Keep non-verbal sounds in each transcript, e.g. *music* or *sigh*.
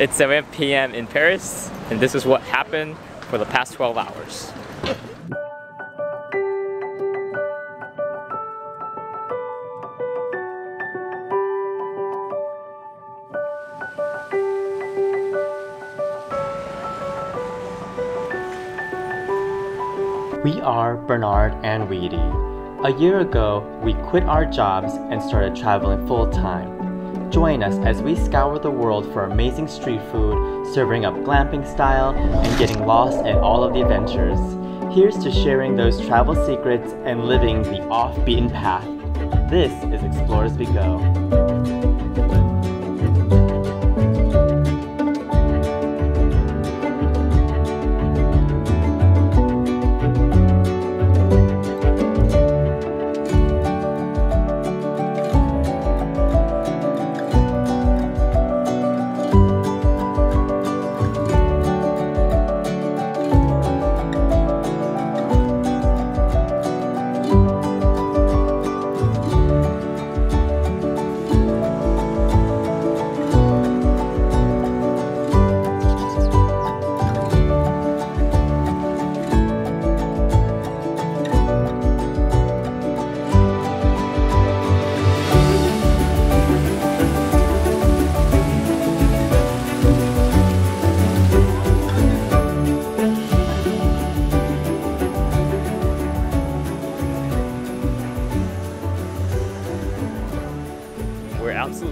It's 7 p.m. in Paris, and this is what happened for the past 12 hours. We are Bernard and Weedy. A year ago, we quit our jobs and started traveling full time. Join us as we scour the world for amazing street food, serving up glamping style, and getting lost in all of the adventures. Here's to sharing those travel secrets and living the off beaten path. This is Explore as We Go.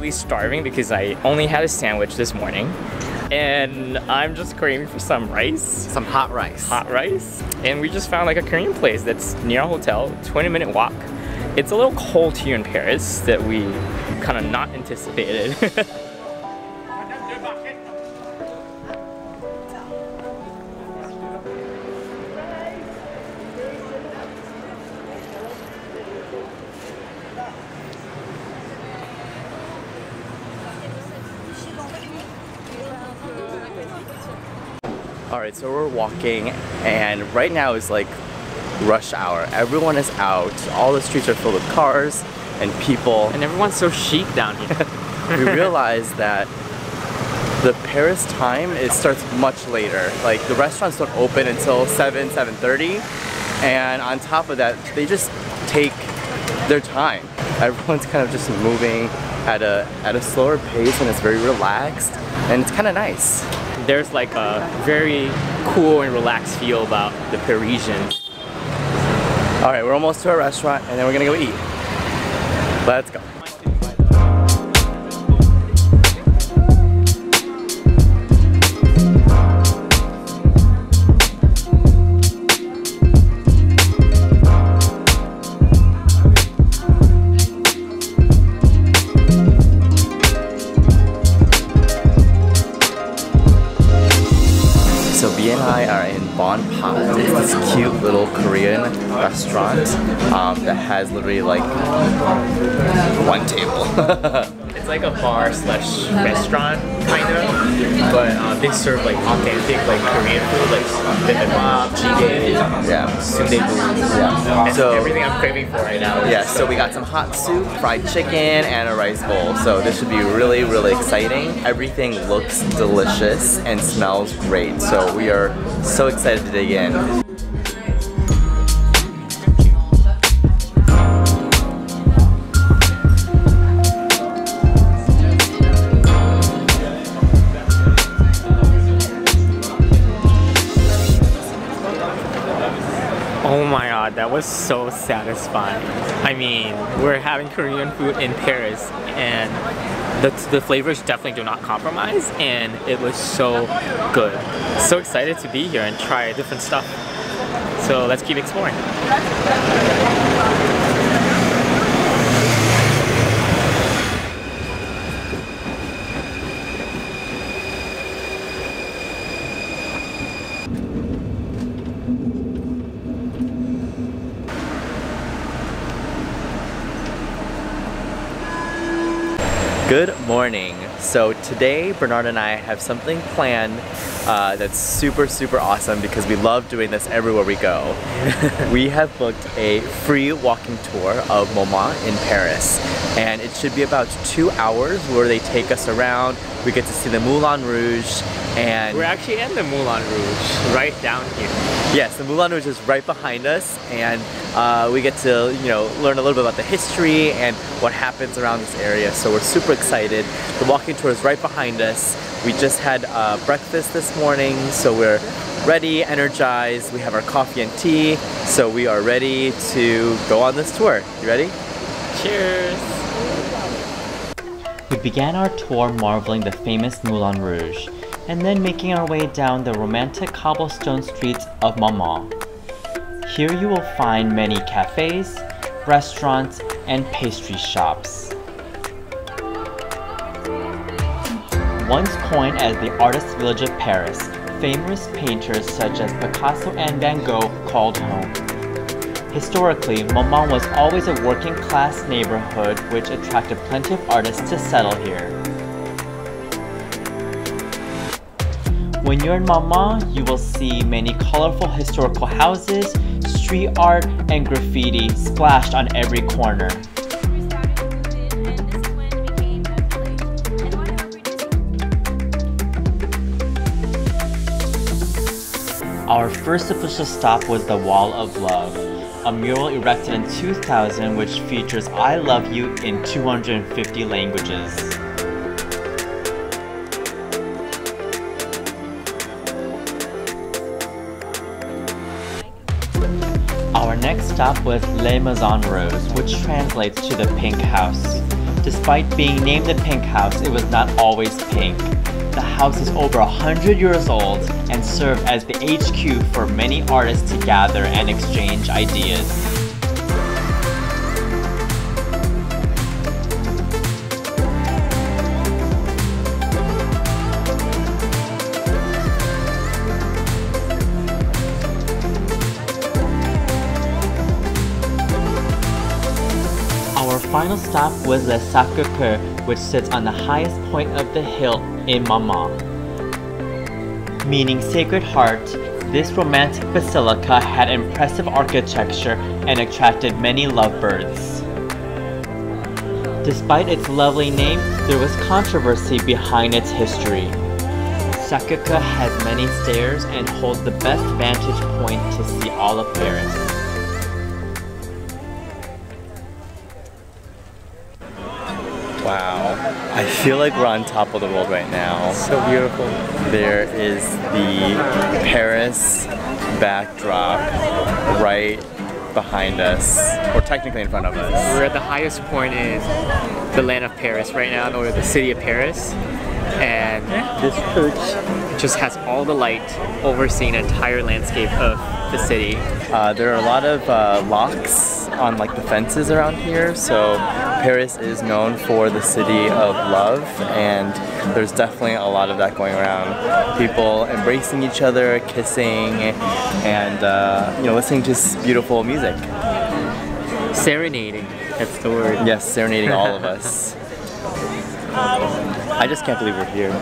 Absolutely starving because I only had a sandwich this morning. And I'm just craving for some rice, Some hot rice. hot rice. And we just found like a Korean place that's near our hotel, 20 minute walk. It's a little cold here in Paris that we kind of not anticipated. *laughs* right, so we're walking, and right now is like rush hour. Everyone is out. All the streets are filled with cars and people. and everyone's so chic down here. *laughs* we realize that the Paris time it starts much later. Like the restaurants don't open until 7, 7:30, and on top of that, they just take their time. Everyone's kind of just moving at a at a slower pace, and it's very relaxed, and it's kind of nice. There's like a very cool and relaxed feel about the Parisian. All right, we're almost to our restaurant, and then we're gonna go eat. Let's go. Literally like one table. *laughs* It's like a bar slash restaurant kind of, but uh, they serve like authentic like Korean food, like bibimbap, jjigae, yeah. sundae Yeah. So everything I'm craving for right now. yeah, so we got some hot soup, fried chicken, and a rice bowl. So this should be really, really exciting. Everything looks delicious and smells great. So we are so excited to dig in. Was so satisfying. I mean, we're having Korean food in Paris and the, the flavors definitely do not compromise and it was so good. So excited to be here and try different stuff. So let's keep exploring. Good morning. So today, Bernard and I have something planned uh, that's super, super awesome because we love doing this everywhere we go. *laughs* we have booked a free walking tour of Montmartre in Paris, and it should be about two hours where they take us around, We get to see the Moulin Rouge and We're actually in the Moulin Rouge, right down here. Yes, the Moulin Rouge is right behind us, and uh, we get to you know learn a little bit about the history and what happens around this area. So we're super excited. The walking tour is right behind us. We just had uh, breakfast this morning, so we're ready, energized. We have our coffee and tea, so we are ready to go on this tour. You ready? Cheers! We began our tour marveling the famous Moulin Rouge, and then making our way down the romantic cobblestone streets of Montmartre. Here you will find many cafes, restaurants, and pastry shops. Once coined as the artist village of Paris, famous painters such as Picasso and Van Gogh called home. Historically, Montmartre was always a working class neighborhood which attracted plenty of artists to settle here. When you're in Montmartre, you will see many colorful historical houses, street art, and graffiti splashed on every corner. Our first official stop was the Wall of Love, a mural erected in 2000 which features I love you in 250 languages. Our next stop was Les Maison Rose, which translates to the pink house. Despite being named the pink house, it was not always pink. The house is over 100 years old and served as the HQ for many artists to gather and exchange ideas. Final stop was Le Sacre-Cœur, which sits on the highest point of the hill in Montmartre. Meaning Sacred Heart, this romantic basilica had impressive architecture and attracted many lovebirds. Despite its lovely name, there was controversy behind its history. Sacre-Cœur has many stairs and holds the best vantage point to see all of Paris. Wow. I feel like we're on top of the world right now. So beautiful. There is the Paris backdrop right behind us, or technically in front of us. We're at the highest point in the land of Paris right now, or the city of Paris. And this church just has all the light overseeing the entire landscape of the city. Uh, there are a lot of uh, locks on like the fences around here, so Paris is known for the city of love, and there's definitely a lot of that going around. People embracing each other, kissing, and uh, you know listening to beautiful music. Serenading, that's the word. Yes, serenading all of us. *laughs* I just can't believe we're here.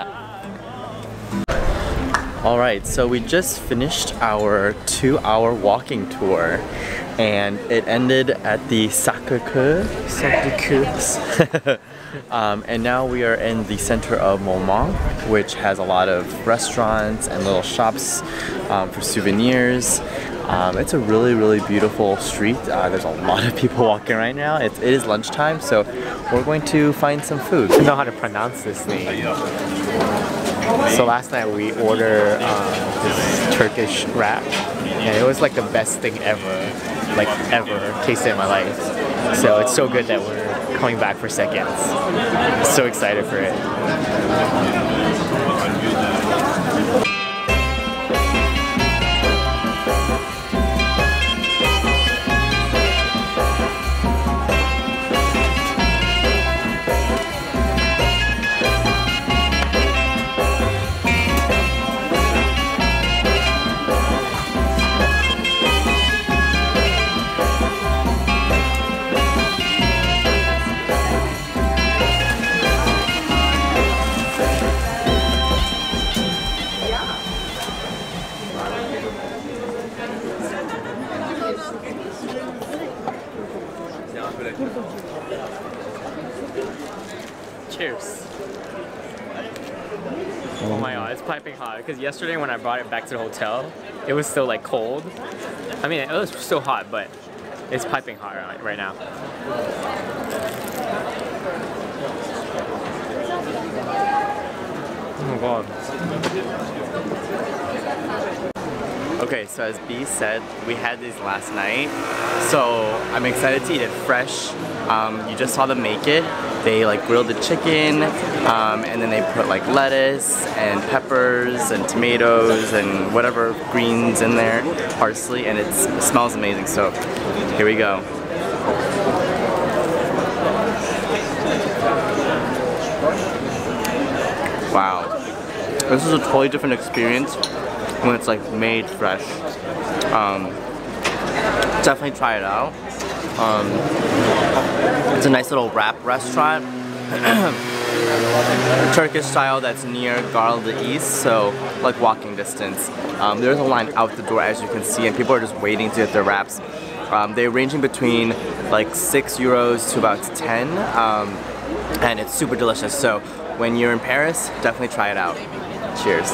*laughs* All right, so we just finished our two-hour walking tour, and it ended at the Sacre-Cœur. Sacre-Cœur. *laughs* um, and now we are in the center of Montmartre, which has a lot of restaurants and little shops um, for souvenirs. Um, it's a really, really beautiful street. Uh, there's a lot of people *laughs* walking right now. It's, it is lunchtime, so we're going to find some food. I don't know how to pronounce this name. So last night we ordered um, this Turkish wrap, and it was like the best thing ever, like ever tasted in my life. So it's so good that we're coming back for seconds. So excited for it. Oh my god, it's piping hot. Because yesterday when I brought it back to the hotel, it was still like cold. I mean, it was still hot, but it's piping hot right, now. Oh my god. Okay, so as B said, we had these last night. So I'm excited to eat it fresh. Um, you just saw them make it. They like grilled the chicken, um, and then they put like lettuce and peppers and tomatoes and whatever greens in there, parsley, and it smells amazing. So here we go. Wow. This is a totally different experience when it's like made fresh. Um, definitely try it out. Um, it's a nice little wrap restaurant. *clears throat* Turkish style that's near Gare de l'Est, so like walking distance. Um, there's a line out the door as you can see and people are just waiting to get their wraps. Um, they're ranging between like 6 euros to about 10 um, and it's super delicious. So when you're in Paris, definitely try it out. Cheers.